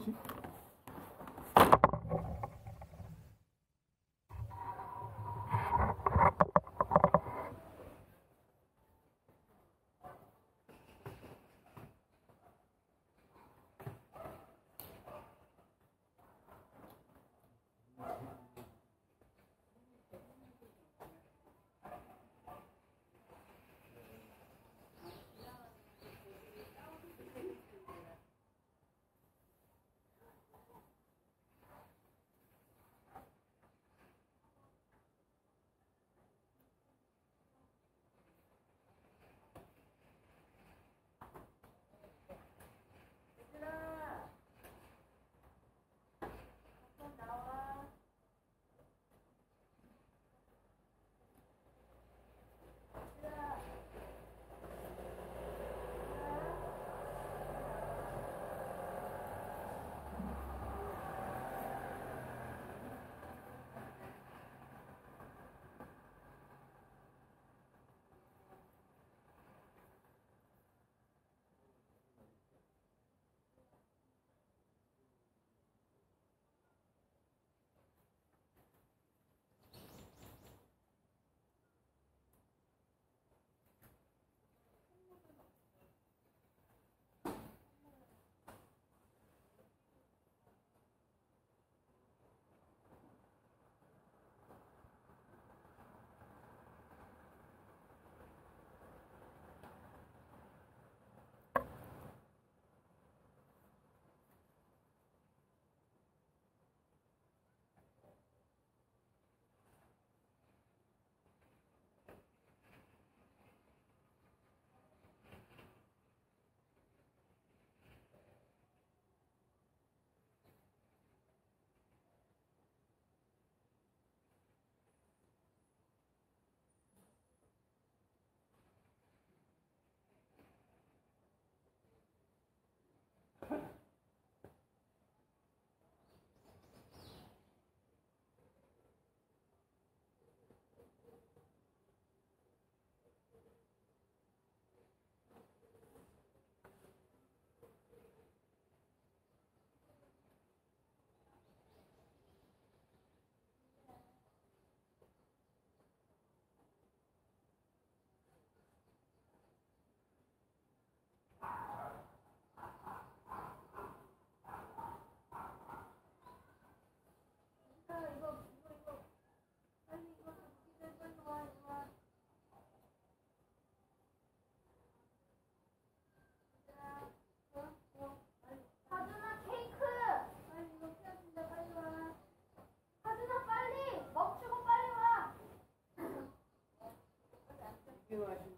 이게 왜여 하준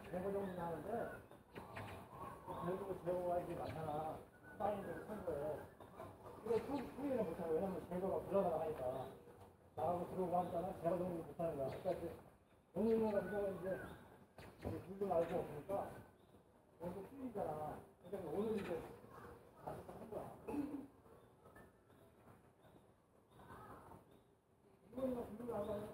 100호 정도 나는데 결국은 제거가 이게 많잖아. 사인도 큰 거예요. 이거 풀리는 못하고 왜냐면 제거가 불러나가니까 나가고 들어오고 하잖아 제호 정리 못하는 거야. 그러니까 이제 동료가 들어오면 이제 둘도 말고 없으니까 너무 풀리잖아. 그러니까 오늘 이제 다시 한 거야. 이거는 뭐 분명히 안 가는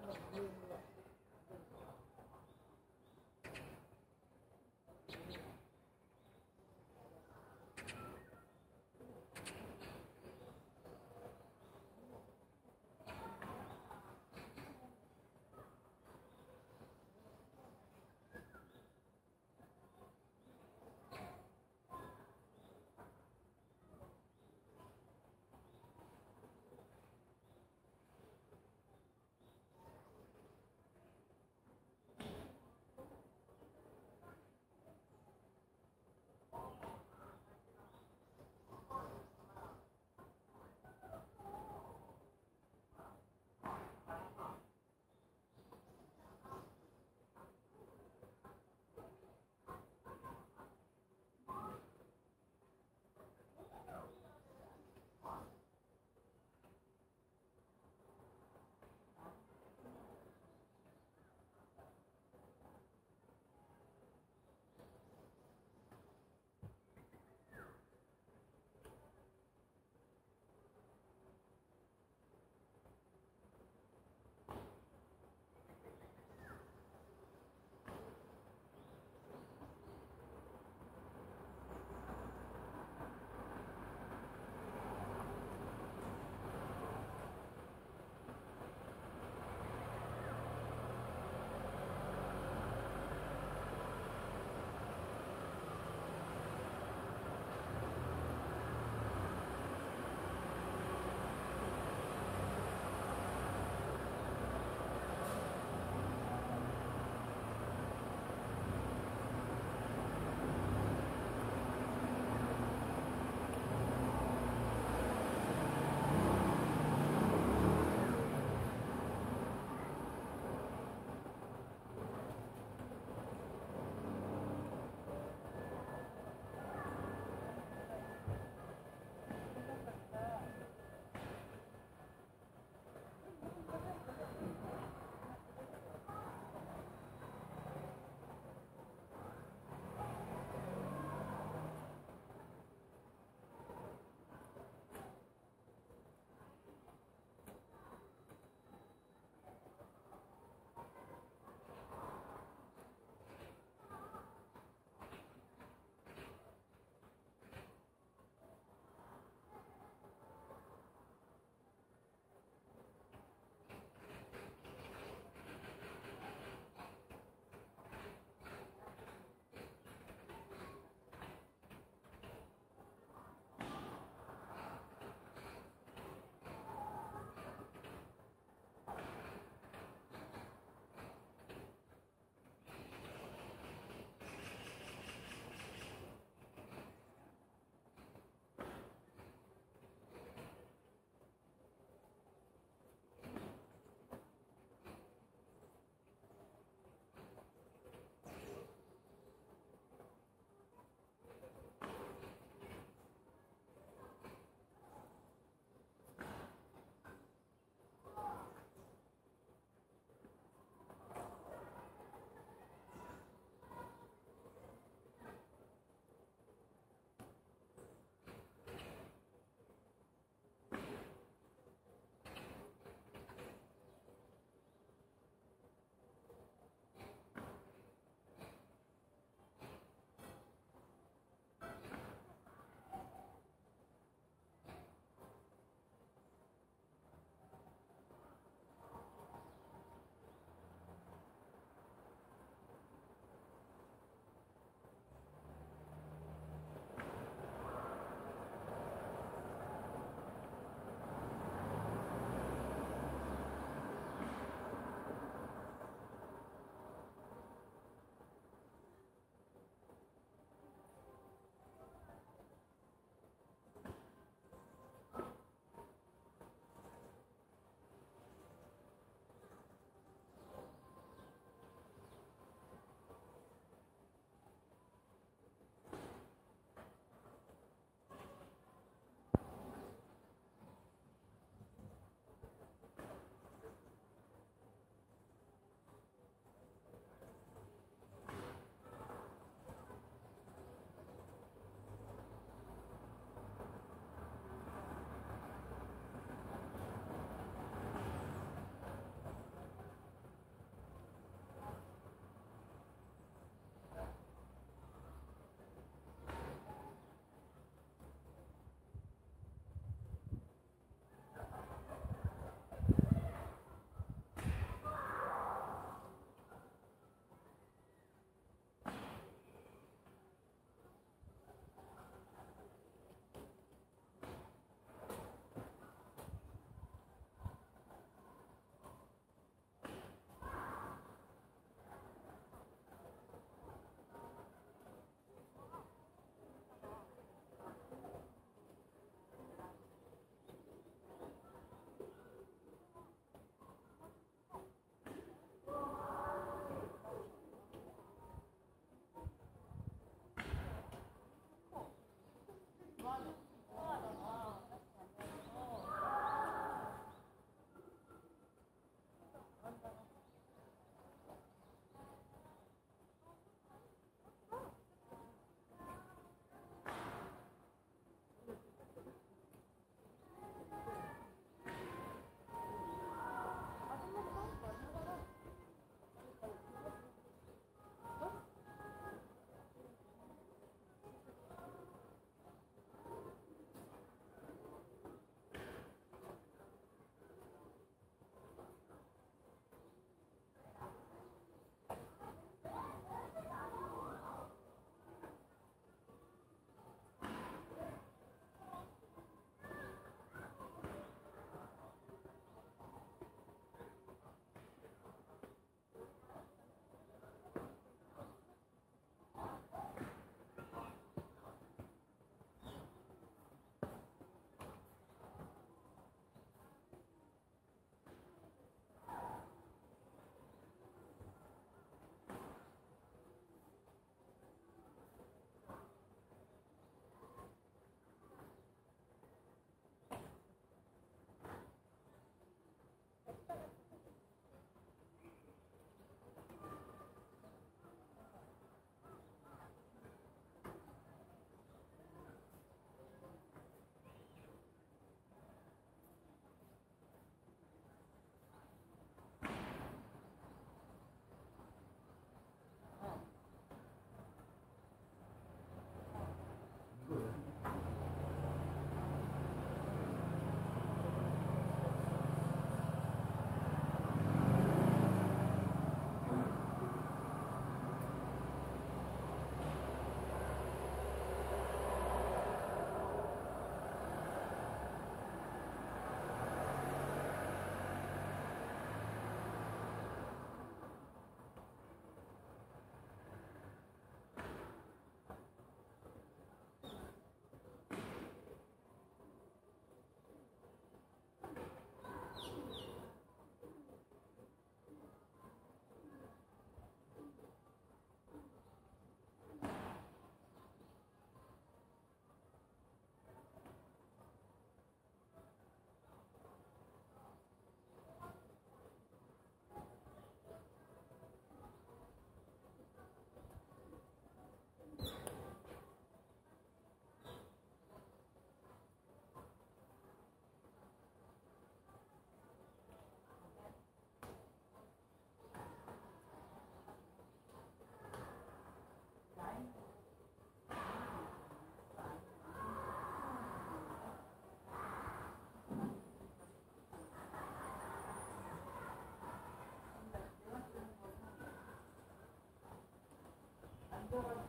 Thank you.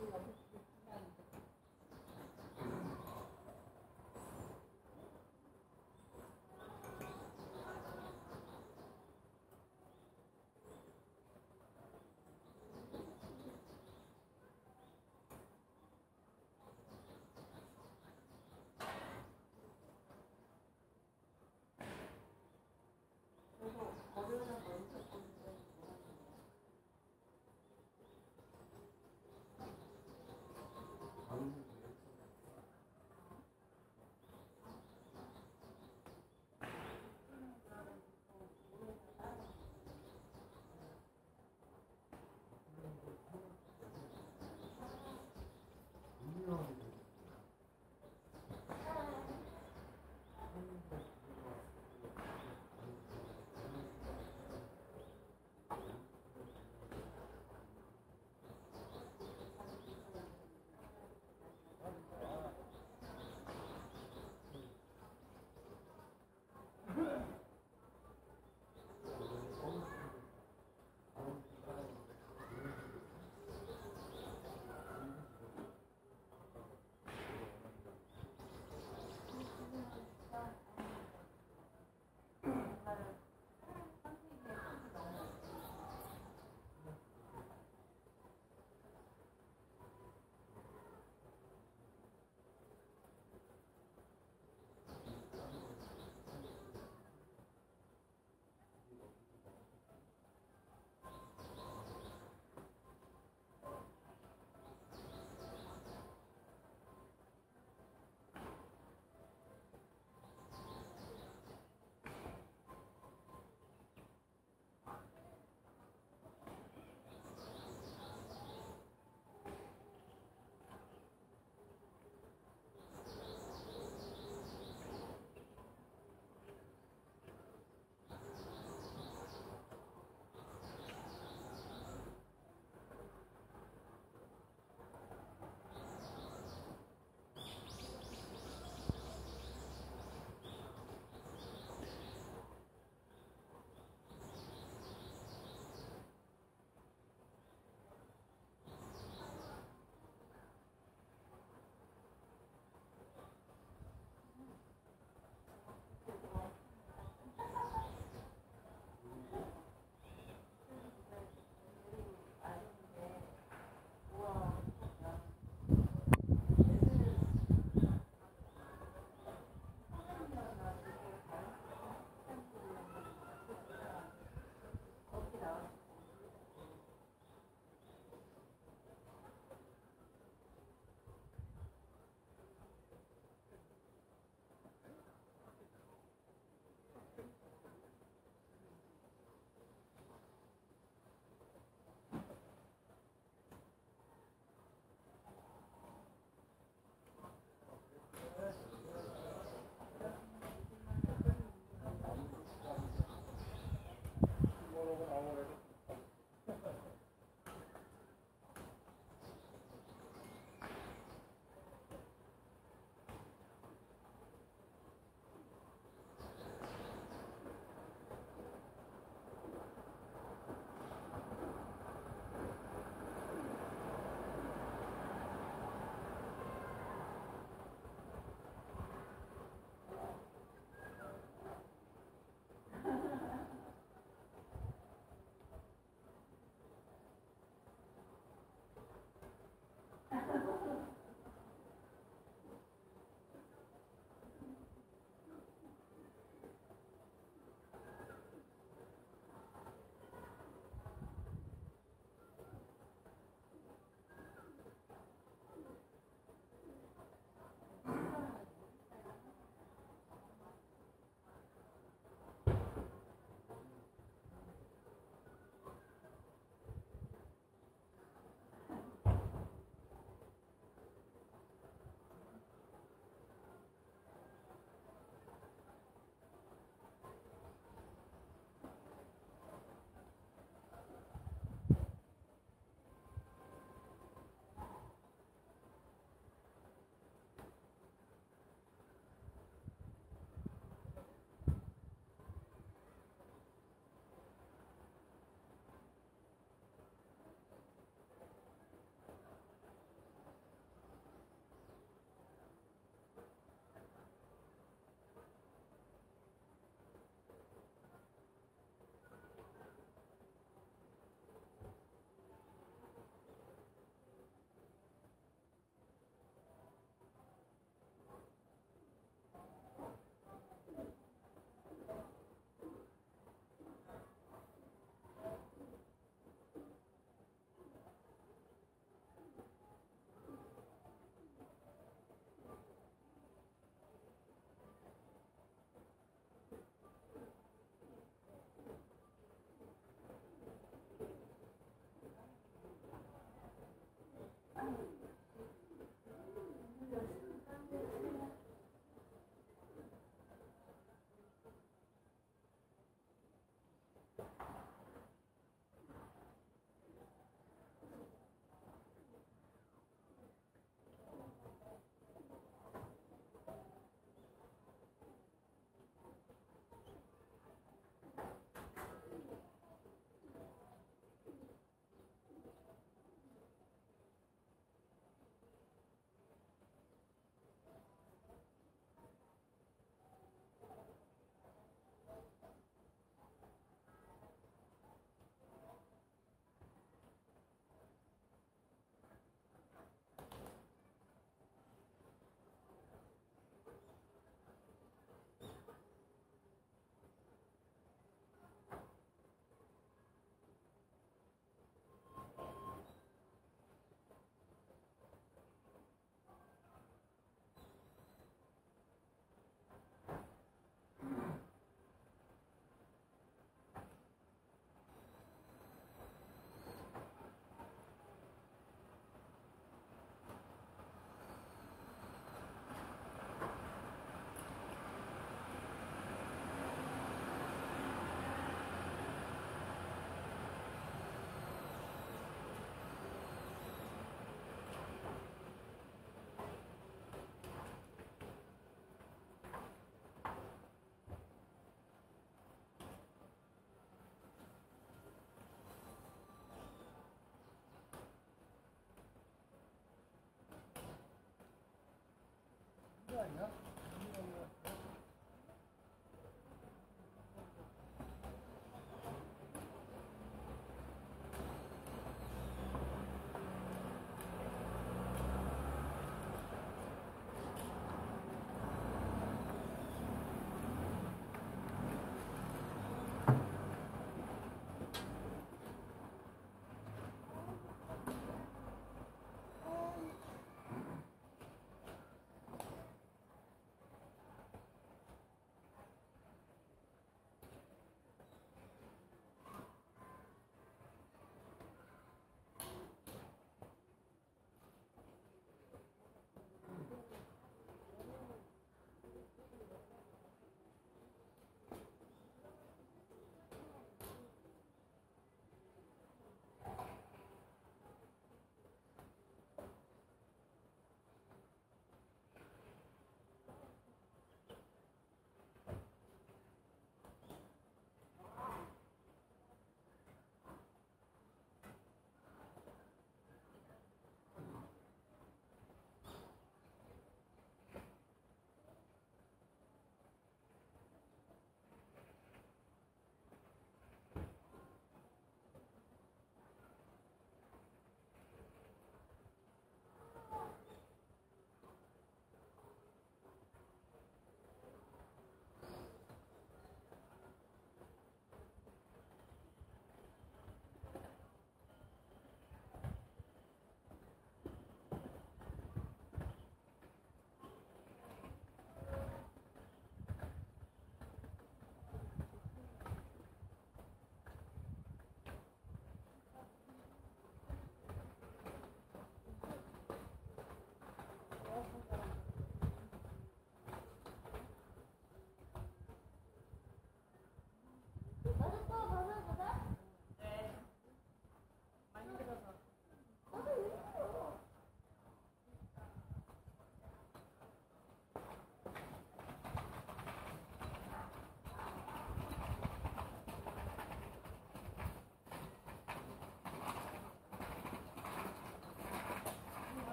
Gracias.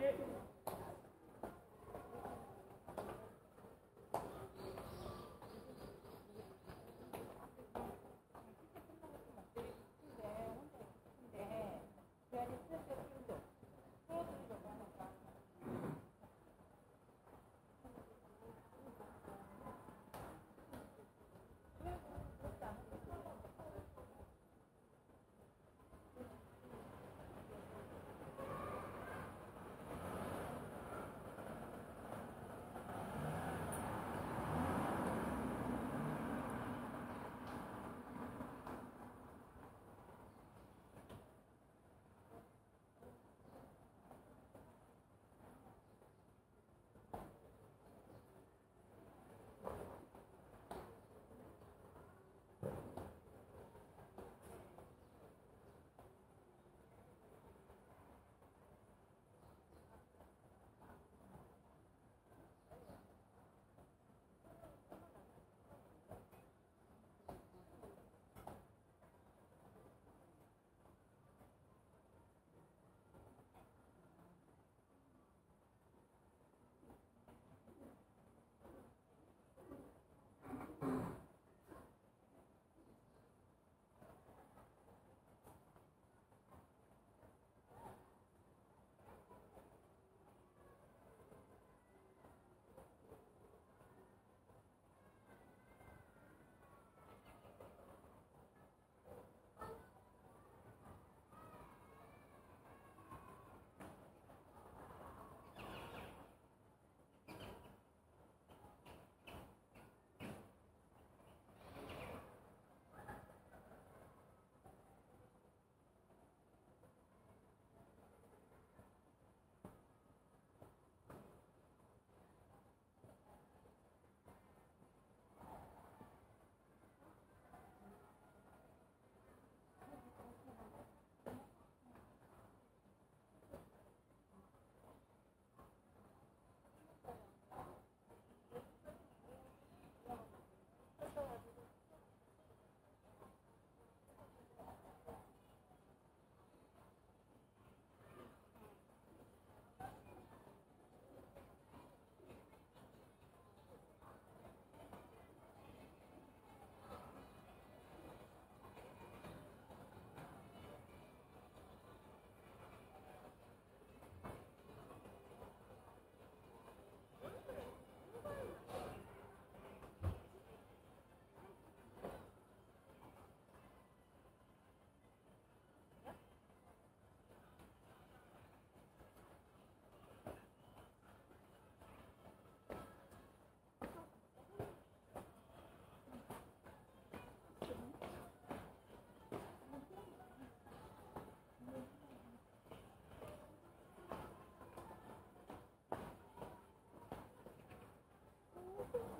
get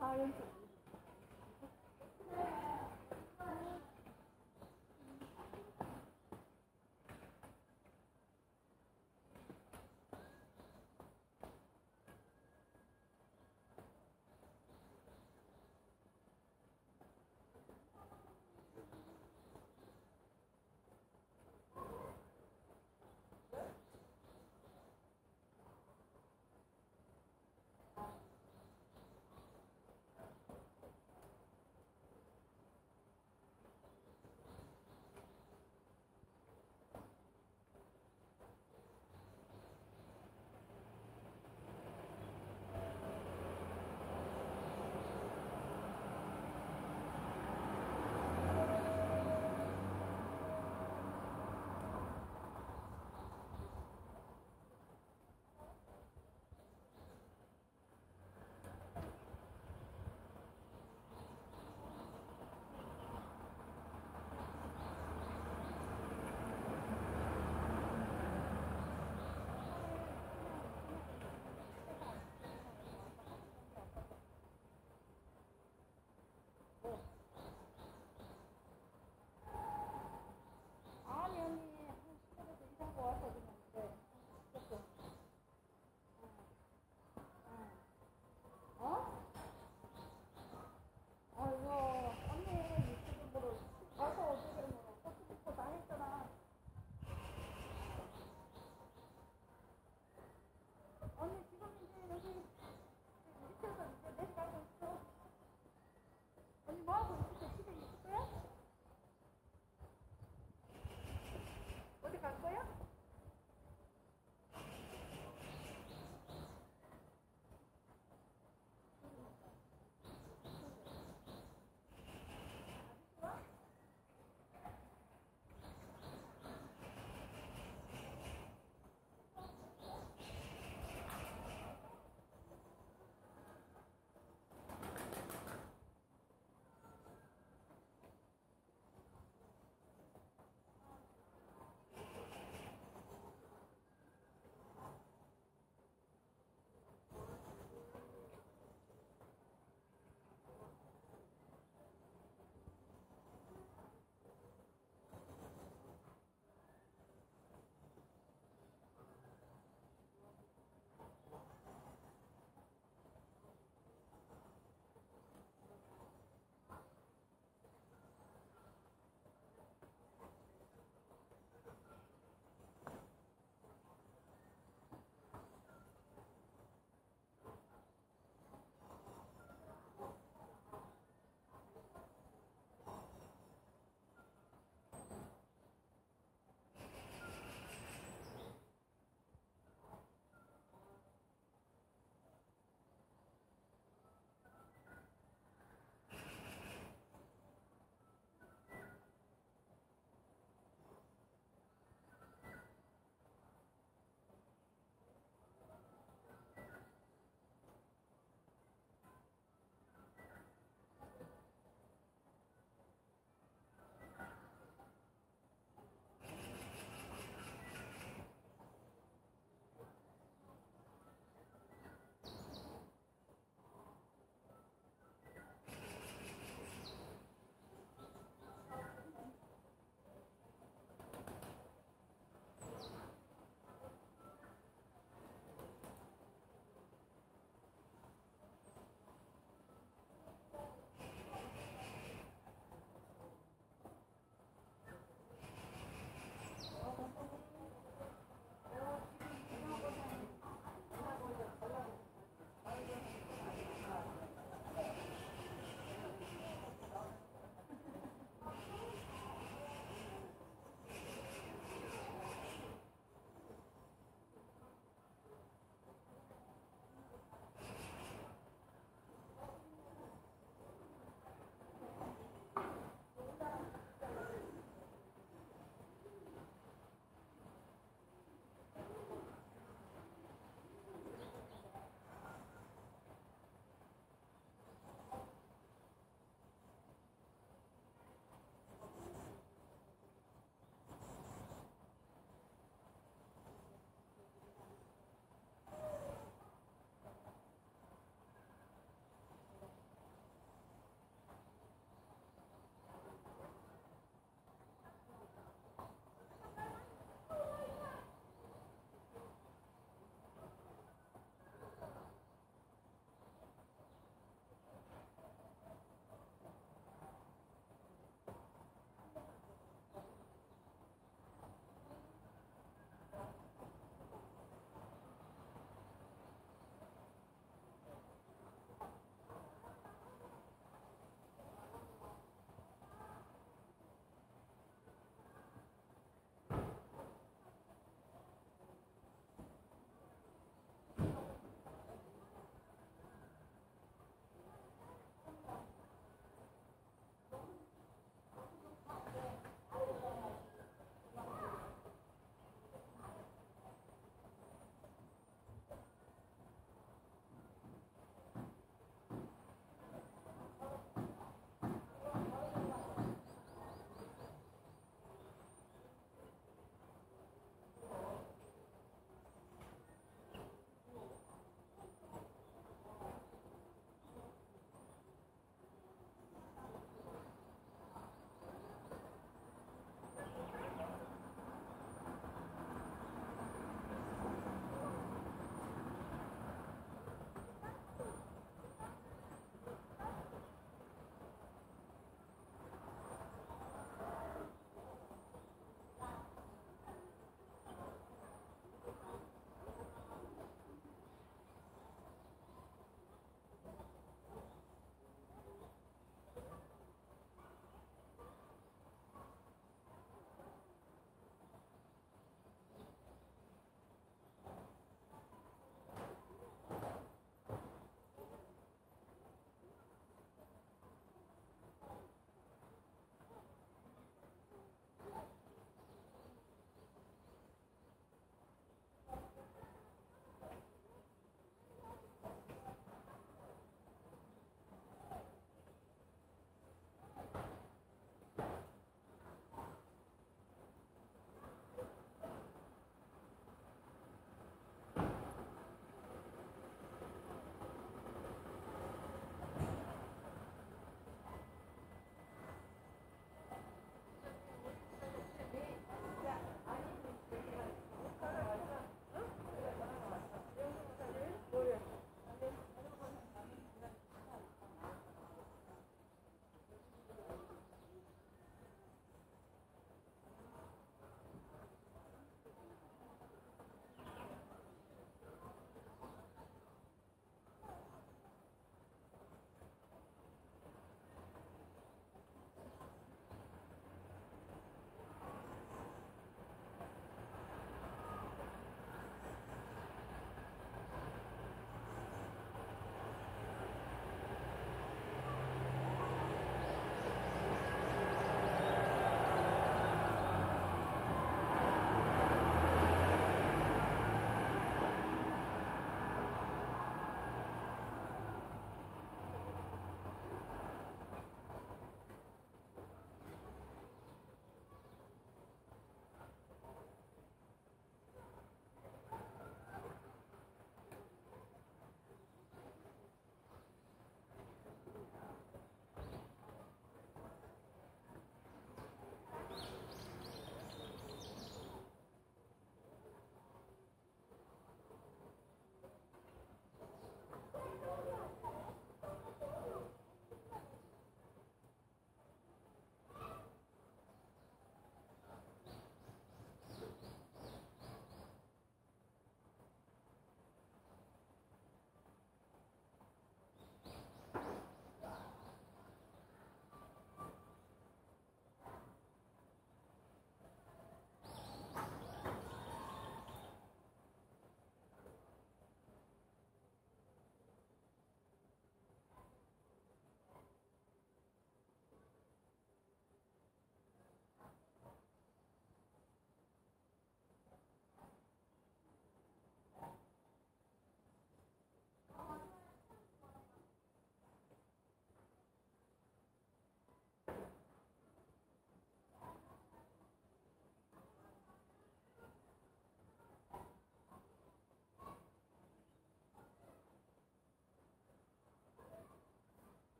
A ver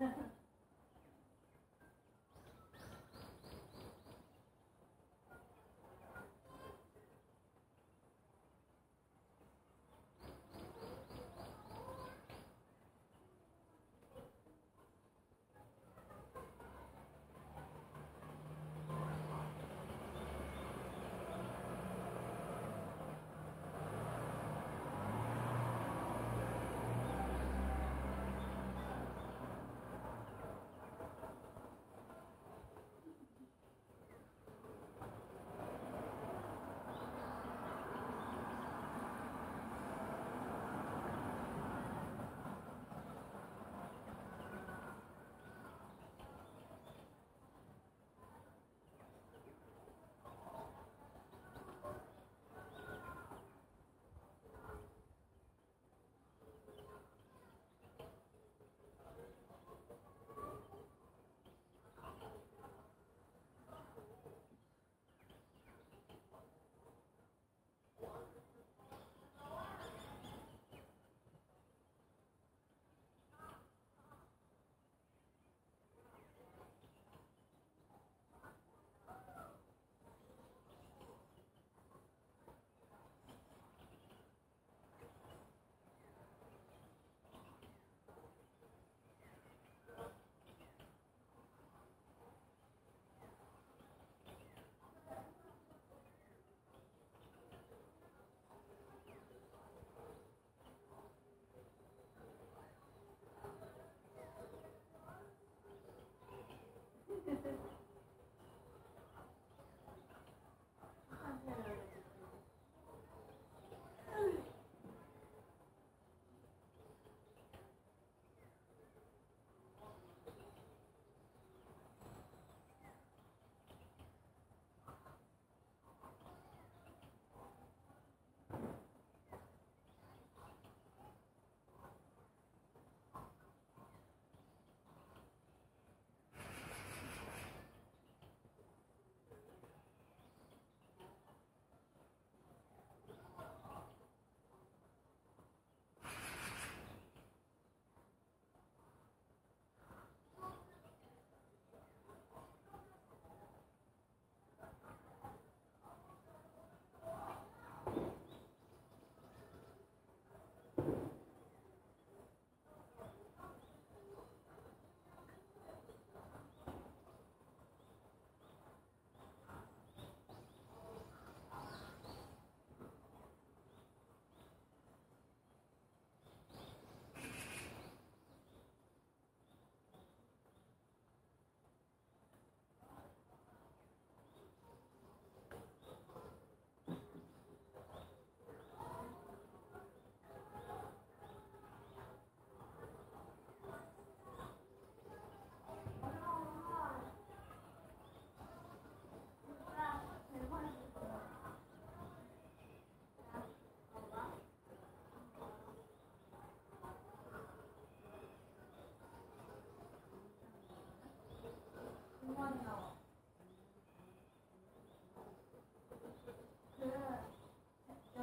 Yeah.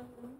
Mm-hmm.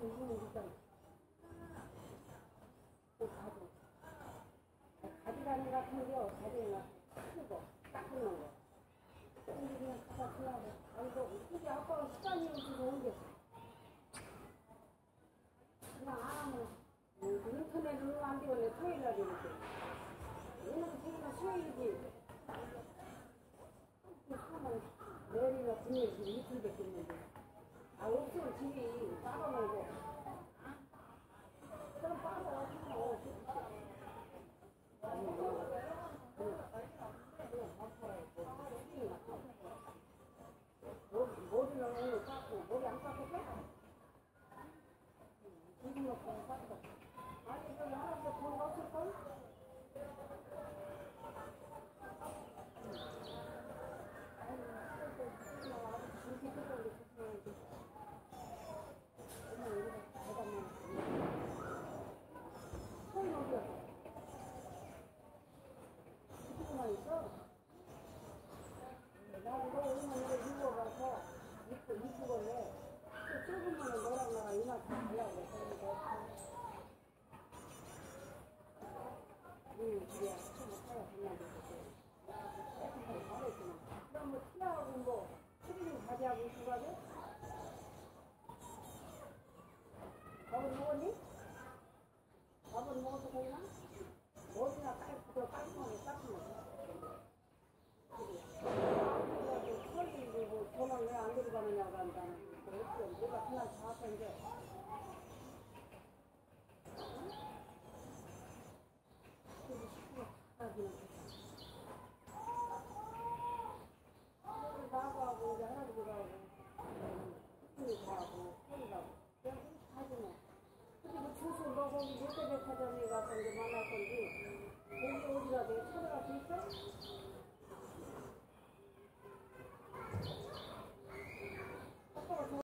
你说你是 yang.